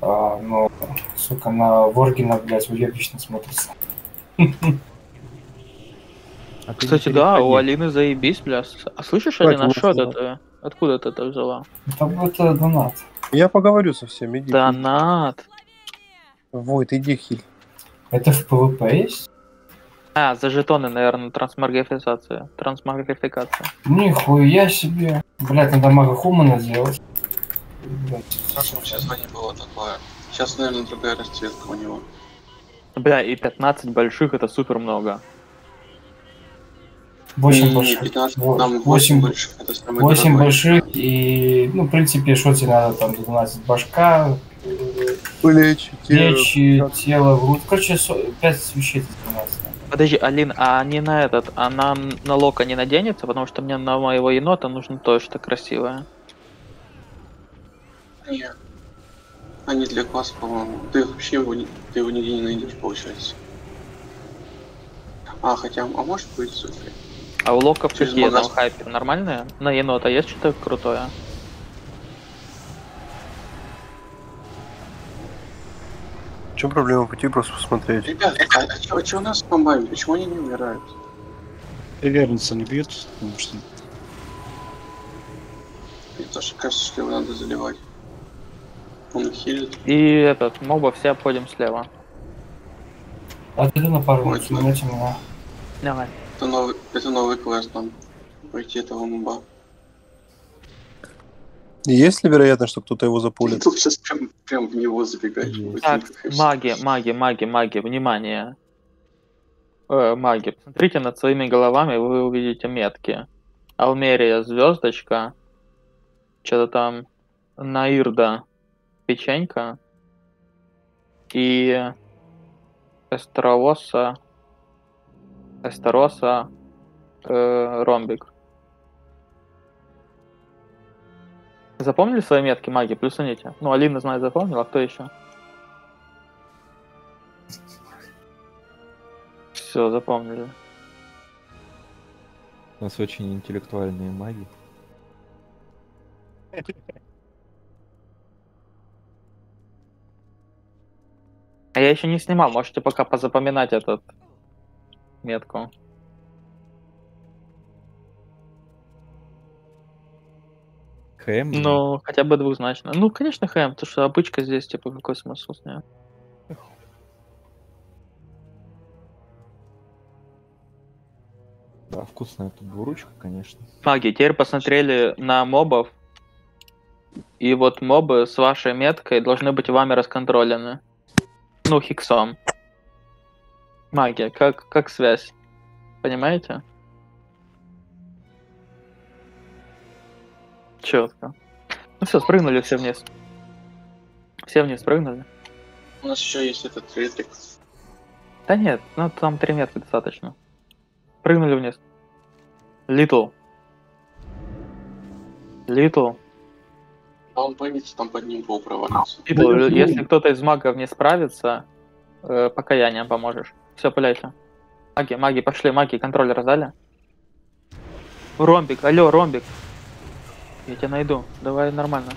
А, но, сука, на Воргина, блядь, уебищно смотрится. <laughs> А не Кстати, да, у. Алины заебись, бля. А слышишь, Кстати, Алина, что это? Откуда ты это взяла? Это будет э, донат. Я поговорю со всеми. Иди. Донат. Войт, иди хиль. Это в ПВП есть? А, за жетоны, наверное, трансмогрификация. Трансмогрификация. Нихуя себе. Блядь, надо мага Хумана сделать. Блядь, Сейчас не было такое. Сейчас, наверное, другая расцветка у него. Бля, и 15 больших это супер много. Восемь И больших. 15, Во- там 8 восемь больших. Это самый 8 дорогой. больших и, ну, в принципе, что тебе надо там задонатить? Башка, э, Лечите. Меч, и тело, грудь. Короче, со- пять вещей здесь 12. Подожди, Алин, а не на этот, а на, на лока не наденется, потому что мне на моего енота нужно то, что красивое. Нет. Они для класса, по-моему. Ты вообще его, ты его нигде не найдешь, получается. А, хотя, а может быть, слушай. А у локов Через какие там магаз. хайпер? Нормальные? На енота есть что-то крутое? Чем проблема пойти просто посмотреть? Ребят, а, а что у нас с комбами? Почему они не умирают? Вернуться не бьют, потому что... Мне тоже кажется, что его надо заливать. Он хилит. И этот, моба все обходим слева. Отойду на пару минут, смените меня. Давай. Это новый, это новый квест там. Пойти этого моба. Есть ли вероятность, что кто-то его запулит? Тут сейчас прям, прям в него забегать. Так, маги, маги, маги, маги, внимание. Э, маги, посмотрите над своими головами, вы увидите метки. Алмерия, звездочка. Что-то там Наирда, печенька. И Эстероса, Эстероса, э, ромбик. Запомнили свои метки маги? Плюсаните. Ну, Алина, знаю, запомнила, а кто еще? Все, запомнили. У нас очень интеллектуальные маги. А я еще не снимал, можете пока позапоминать этот метку. ХМ? Ну, хотя бы двухзначно. Ну, конечно, ХМ, потому что обычка здесь, типа, какой смысл с ней? Да, вкусная тут двуручка, конечно. Маги, теперь посмотрели на мобов. И вот мобы с вашей меткой должны быть вами расконтролены. Ну, хиксом. Магия, как, как связь. Понимаете? Четко. Ну все, спрыгнули все вниз. Все вниз спрыгнули. У нас еще есть этот ретрик. Да нет, ну там три метка достаточно. Прыгнули вниз. Литл. Литл. А он боится там под ним пол провалится. Литл, если кто-то из магов не справится, э, покаянием поможешь. Все, пуляйте. Маги, маги, пошли, маги, контроль раздали. Ромбик, алло, ромбик. Я тебя найду. Давай нормально.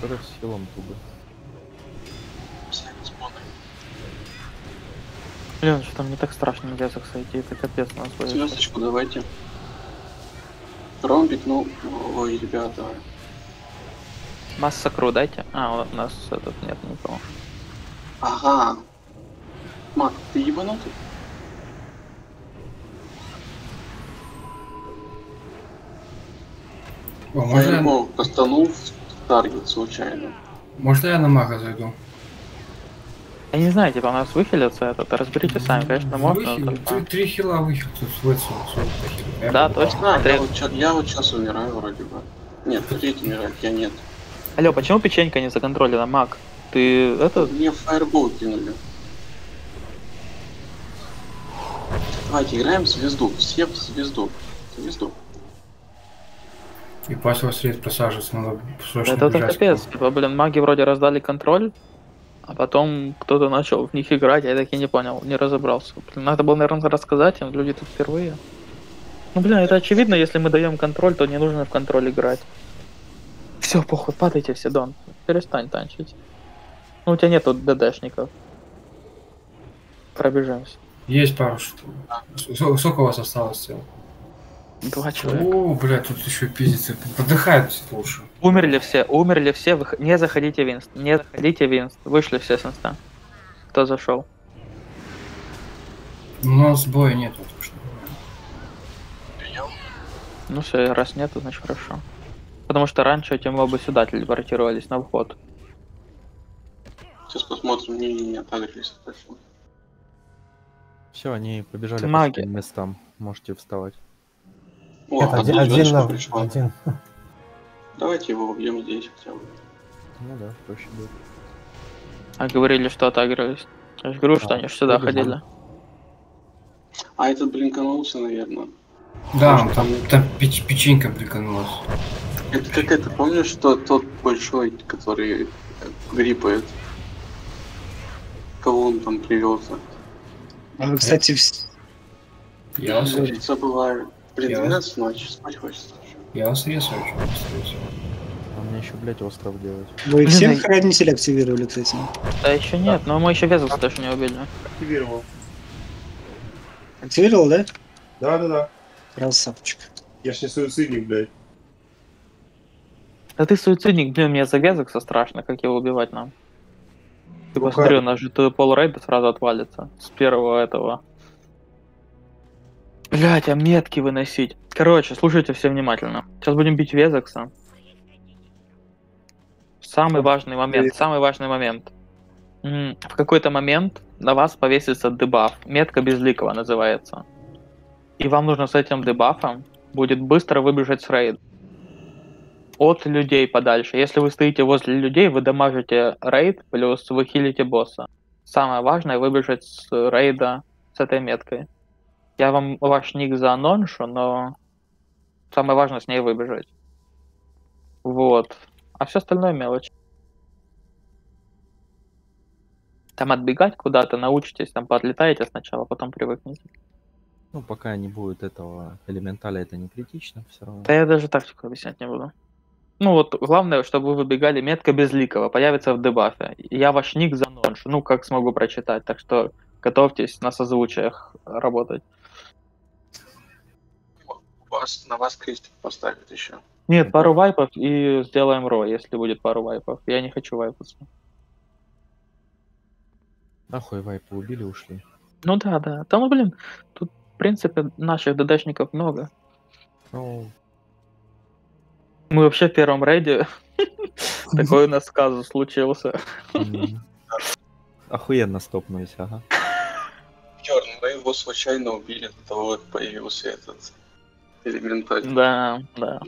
Шериф с силом туго. Блин, что там не так страшно в лесах сойти, это капец нас. Звездочку давайте. Ромбик, ну, ой, ребята. Масса кру дайте. А, у нас этот нет никого. Ага. Мак, ты ебанутый? О, можно, я, Фаербол кастанул в таргет случайно. можно я на мага зайду? Я не знаю, типа у нас выхилится этот, разберите сами, конечно, можно. Выхил, три, три хила выхил, тут свой свой похил. Да, точно. А, я вот, я вот сейчас умираю вроде бы. Нет, третий умирает, я нет. Алло, почему печенька не законтролена, Мак? Ты это... Мне фаербол кинули. Давайте играем в звезду. Все в звезду. Звезду. И пасева средь просаживаться, надо срочно Это, это бежать. капец. Типа, блин, маги вроде раздали контроль, а потом кто-то начал в них играть, а я так и не понял, не разобрался. Блин, надо было, наверное, рассказать им, люди тут впервые. Ну, блин, это очевидно, если мы даем контроль, то не нужно в контроль играть. Все, похуй, падайте все, Дон. Перестань танчить. Ну, у тебя нету ДДшников. Пробежимся. Есть пару штук. Сколько у вас осталось тел? Два человека. О, блядь, тут еще пиздится. Подыхает лучше. Умерли все, умерли все, вых- не заходите в инст, не заходите в инст. Вышли все с инста. Кто зашел? У нас боя нету. что- Ну все, раз нету, значит хорошо. Потому что раньше эти мобы сюда телепортировались на вход. Сейчас посмотрим. Не-не-не, отагрились. Все, они побежали по Маги. своим местам. Можете вставать. О, Нет, один, девочка пришла. один. Давайте его убьем здесь хотя бы. Ну да, проще будет. А говорили, что отыгрывались. Я же говорю, что А, они ж сюда ходили. А этот блинканулся, наверное. Да, там, там печ- печенька прикольнулась. Это как это, помнишь, что тот большой, который э, гриппает? Кого он там привелся? А, кстати, вс- Я вас, Забываю. Блин, Я- 12 ночи, спать хочется. я вас резаю, что. А мне еще, блядь, остров делать. вы Блин, всех а- хранителей активировали, кстати. Да еще нет, но мы еще Везуса даже не убили. Активировал. Активировал, да? Да-да-да. Красавчик. Я ж не суицидник, блядь. Да ты суицидник, блин, мне за Везукса страшно, как его убивать нам. Ты Ну посмотри, у нас же тут полрейда сразу отвалится. С первого этого. Блять, а метки выносить. Короче, слушайте все внимательно. Сейчас будем бить Везекса. Самый важный момент, самый важный момент. В какой-то момент на вас повесится дебаф. Метка безликого называется. И вам нужно с этим дебафом будет быстро выбежать с рейда. От людей подальше. Если вы стоите возле людей, вы дамажите рейд, плюс вы хилите босса. Самое важное выбежать с рейда с этой меткой. Я вам ваш ник зааноншу, но самое важное с ней выбежать. Вот. А все остальное мелочь. Там отбегать куда-то, научитесь, там поотлетаете сначала, потом привыкнете. Ну, пока не будет этого элементаля, это не критично все равно. Да я даже тактику объяснять не буду. Ну вот, главное, чтобы вы выбегали метка безликого, появится в дебафе. Я ваш ник заношу, ну как смогу прочитать, так что готовьтесь на созвучиях работать. Вас, на вас крестик поставят еще. Нет, пару вайпов и сделаем ро, если будет пару вайпов. Я не хочу вайпаться. Нахуй вайпы убили, ушли. Ну да, да. Там, блин, тут, в принципе, наших ДДшников много. Ну, Мы вообще в первом рейде. <laughs> Такой у нас казус случился. охуенно стопнулись, ага. Черт, мы его случайно убили до того, как появился этот элементаль. Да, да.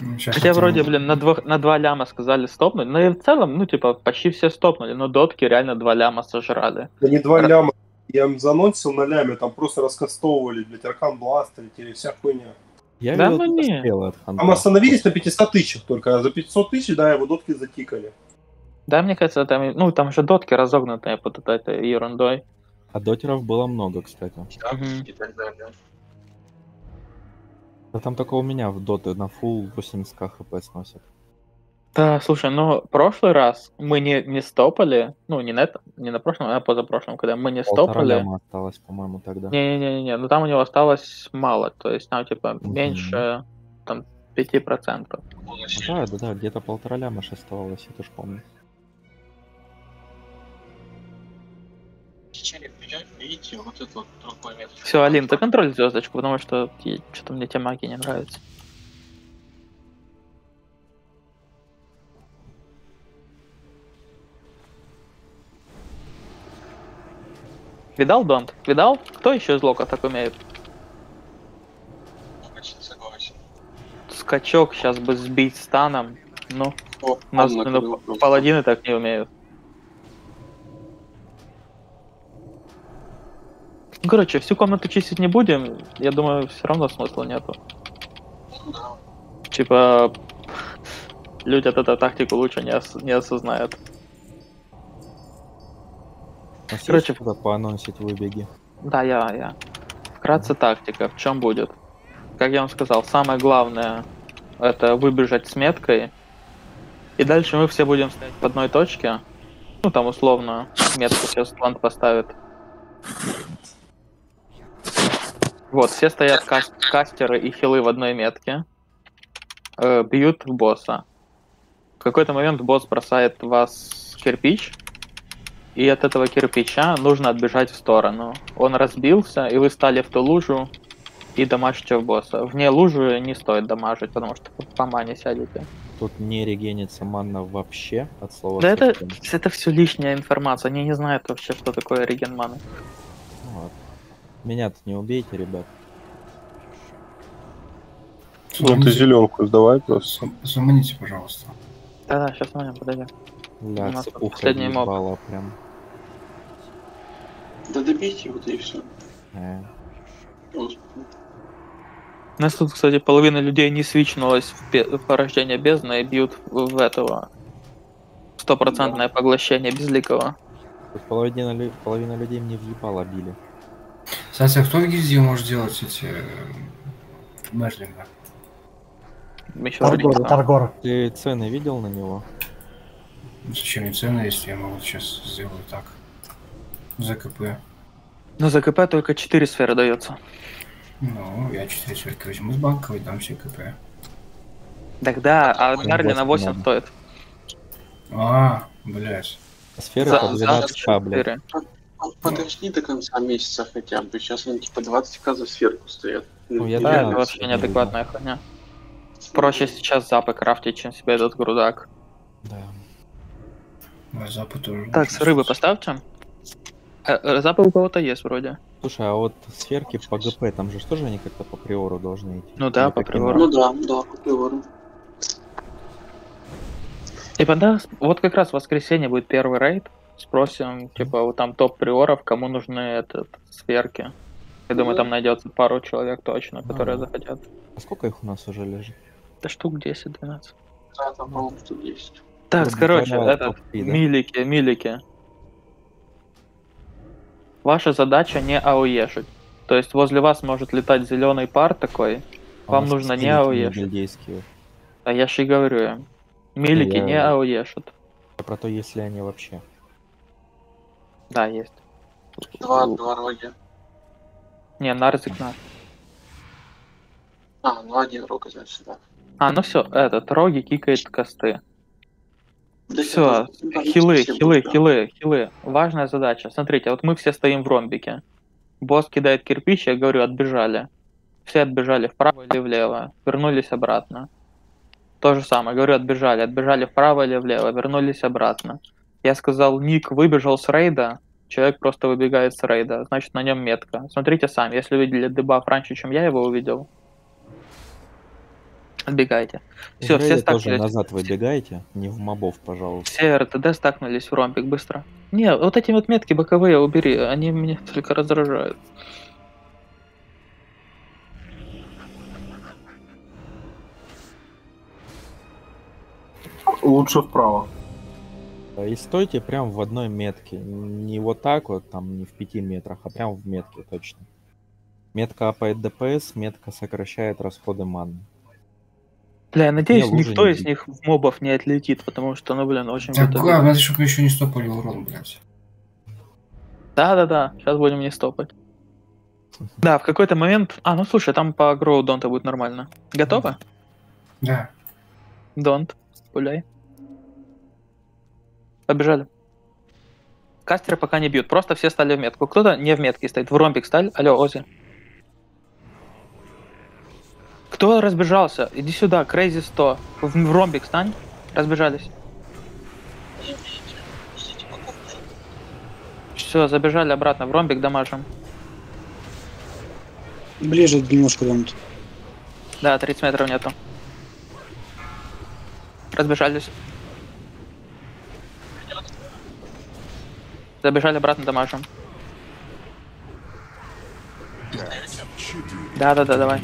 Ну, Хотя вроде, блин, на, два, на два ляма сказали стопнуть, но и в целом, ну, типа, почти все стопнули, но дотки реально два ляма сожрали. Да не два Ра- ляма. Я им заносил на ляме, там просто раскастовывали, блядь, аркан бластеры, или вся хуйня. Я Да видел ну не. от ханта. Там остановились на 500 тысячах только, а за 500 тысяч, да, его дотки затикали. Да, мне кажется, там, ну, там же дотки разогнутые под вот этой ерундой. А дотеров было много, кстати. Мгм. И так далее. Да там только у меня в доты на full 80 хп сносят. Да, слушай, ну, прошлый раз мы не, не стопали, ну, не на этом, не на прошлом, а на позапрошлом, когда мы не Полтора стопали. ляма осталось, по-моему, тогда. Не-не-не, ну там у него осталось мало, то есть там, типа, Мгм. меньше, там, 5%. Да, да, да, где-то полтора ляма оставалось, я тоже помню. Видите, вот этот вот другой метод. Все, Алин, ты контроль звездочку, потому что что-то мне те маги не нравятся. Видал, Донт? Видал? Кто еще из лока так умеет? Очень согласен. Скачок сейчас бы сбить станом. Ну, О, нас ну, паладины так не умеют. Ну, короче, всю комнату чистить не будем. Я думаю, все равно смысла нету. Типа, <laughs> люди от этой тактику лучше не, ос- не осознают. Нас Короче, куда поанонсить выбеги? Да, я, я. Вкратце тактика, в чем будет? Как я вам сказал, самое главное это выбежать с меткой. И дальше мы все будем стоять в одной точке. Ну, там условно метку сейчас плант поставит. Вот, все стоят кас- кастеры и хилы в одной метке. Э, бьют в босса. В какой-то момент босс бросает вас кирпич, и от этого кирпича нужно отбежать в сторону. Он разбился, и вы стали в ту лужу и дамажите в босса. Вне лужи не стоит дамажить, потому что по мане сядете. Тут не регенится манна вообще от слова Да это, это все лишняя информация. Они не знают вообще, что такое реген маны. Меня-то не убейте, ребят. Ну ты зеленку сдавай просто. Заманите, пожалуйста. Да-да, сейчас мы подойдем. У Бля, нас последний моб. прям. Да добейте его, да и все. Э. У нас тут, кстати, половина людей не свичнулась в, пе- в порождение бездны и бьют в в этого стопроцентное поглощение безликого. Тут половина, лю- половина людей мне въебало били. Кстати, а кто в гильдии может делать эти... э, Мерлинга? Еще Таргор. Ты цены видел на него? Зачем мне цены, если я могу сейчас сделаю так? ЗКП. Ну, за КП только 4 сферы дается. Ну, я 4 сверки возьму с банковой, дам себе КП. Тогда, а Мерли на 8 надо. стоит. А, блядь. Сферы За- по за 12к, блядь. А Подожди до конца месяца хотя бы. Сейчас они типа 20к за сверху стоят. Ну, я Да, Да, это да, вообще да. неадекватная хуйня. Проще сейчас запы крафтить, чем себе этот грудак. Да. Мой запад тоже. Так, нужно рыбы поставьте. Э, э, Запы у кого-то есть вроде. Слушай, а вот сферки по ГП, там же ж тоже они как-то по приору должны идти. Ну да, Или по приору. Ну да, да, по приору. Типа, да, с- вот как раз в воскресенье будет первый рейд. Спросим, типа, вот там топ приоров, кому нужны этот сверки. Я думаю, там найдется пару человек точно, которые Ага. захотят. А сколько их у нас уже лежит? Да штук 10-12. Да, там, по-моему, что есть. Так, Грубо короче, да? милики, милики. Ваша задача не ауешить. То есть возле вас может летать зеленый пар такой, А Вам нужно не ауешить. а я же и говорю. Милики Я- не ауешут. А про то, если они вообще. Да, есть. Два, два роги. Не, нарзик наш. А, ну один рога, значит, да. А, ну все, этот, роги кикает косты. Все, хилы, хилы, хилы, хилы. Важная задача. Смотрите, вот мы все стоим в ромбике. Босс кидает кирпич, я говорю, отбежали. Все отбежали вправо или влево, вернулись обратно. То же самое, говорю, отбежали, отбежали вправо или влево, вернулись обратно. Я сказал, Ник выбежал с рейда, человек просто выбегает с рейда, значит на нем метка. Смотрите сами, если увидели дебаф раньше, чем я его увидел, отбегайте. Все, все стакнулись. назад выбегайте, не в мобов, пожалуйста. Все РТД стакнулись в ромбик быстро. Не, вот эти вот метки боковые убери, они меня только раздражают. Лучше вправо. И стойте прям в одной метке. Не вот так вот, там, не в пяти метрах, а прям в метке точно. Метка апает ДПС, метка сокращает расходы маны. Бля, я надеюсь, Не, никто не из них в мобов не отлетит, потому что, ну, блин, очень Так, будет главное, надо, чтобы мы еще не стопали урон, блядь. Да-да-да, сейчас будем не стопать. Да, в какой-то момент... А, ну слушай, там по гроу донта будет нормально. Готовы? Да. Донт, гуляй. Побежали. Кастеры пока не бьют, просто все стали в метку. Кто-то не в метке стоит, в ромбик стали. Алло, Ози. Кто разбежался? Иди сюда, Крейзи 100. В, в ромбик стань. Разбежались. Все, забежали обратно в ромбик, дамажим. Ближе немножко донт. Да, 30 метров нету. Разбежались. Забежали обратно дамажем. Да, да, да, давай.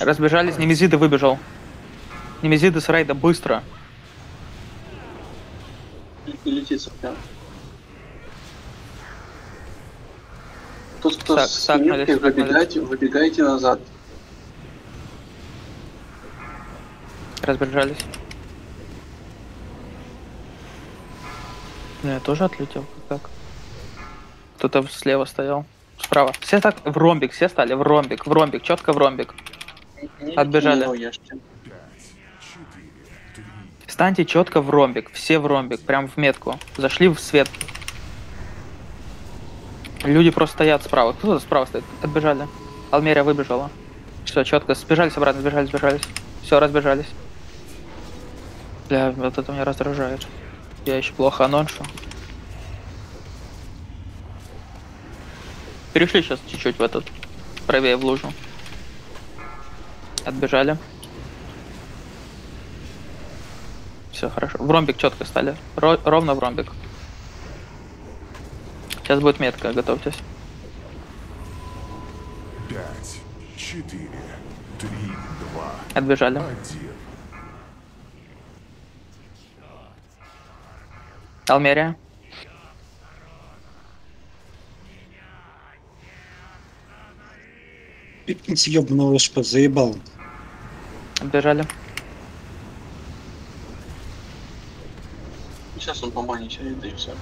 Разбежались, Немезиды выбежал. Немезиды с рейда быстро. Летит прям. Тот, кто Так, с так, меткой, Алексей, выбегайте, выбегайте назад. Разбежались. Ну, я тоже отлетел. Как? Кто-то слева стоял. Справа. Все так в ромбик, все стали в ромбик, в ромбик, четко в ромбик. Отбежали. не уешьте. Станьте четко в ромбик, все в ромбик, прям в метку. Зашли в свет. Люди просто стоят справа. Кто-то справа стоит. Отбежали. Алмерия выбежала. Все, четко. Сбежались обратно, сбежались, сбежались. Все, разбежались. Бля, вот это меня раздражает. Я еще плохо аноншу. Перешли сейчас чуть-чуть в этот, правее в лужу. Отбежали. Все хорошо. В ромбик четко стали. Ро- ровно в ромбик. Сейчас будет метка, готовьтесь. Пять, четыре, три, два, Отбежали. один. Алмерия. Ёбаного шпа, заебал. Отбежали. Сейчас он по мане сядет, да и все.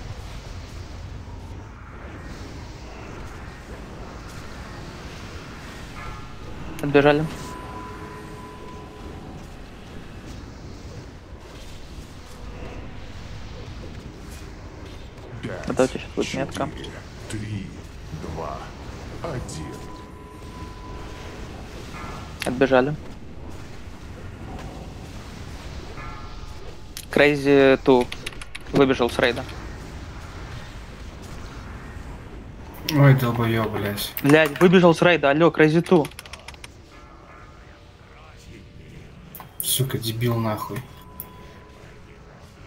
Отбежали. Пять, Готовьте, сейчас будет метка. три, два, один. Отбежали. Crazy Two выбежал с рейда. Ой, долбоёб, блядь. Блять, выбежал с рейда, алло, Crazy Two. Сука, дебил нахуй.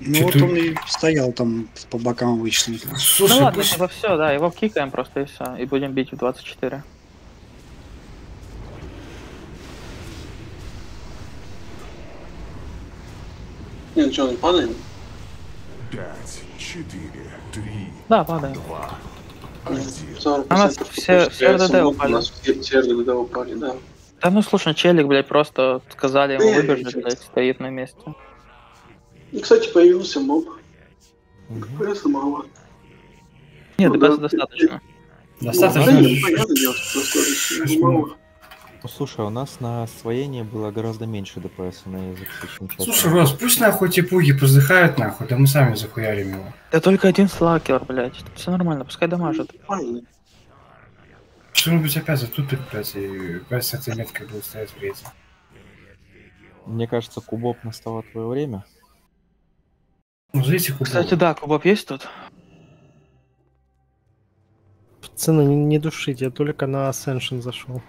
Ну Чё вот ты- он и стоял там по бокам обычно. Ну ладно, пусть... типа все, да, его кикаем просто и все. И будем бить в 24. Не, ну что, он падаем? Пять, четыре, три, Да, падаем. два, один. 40% А нас все- все РДД ну, упали. У нас все, все РДД упали, да. Да ну слушай, челик, блядь, просто сказали ему Не, выбежать, блядь, стоит на месте. И, кстати, появился моб. ДПС мало. Нет, Ну ДПС да. достаточно. Достаточно... нет, понятное дело, что. Ну, слушай, у нас на освоение было гораздо меньше ДПС на язык. Слушай, Рос, пусть нахуй эти пуги поздыхают нахуй, да мы сами захуярим его. Да только один слакер, блядь. Все нормально, пускай дамажит. Что-нибудь опять затупит, блядь, и с этой меткой будет стоять в рейде. Мне кажется, кубоп настало твое время. Ну, зрите, кубок. Кстати, да, кубоп есть тут? Пацаны, не, не душите, я только на Ascension зашел.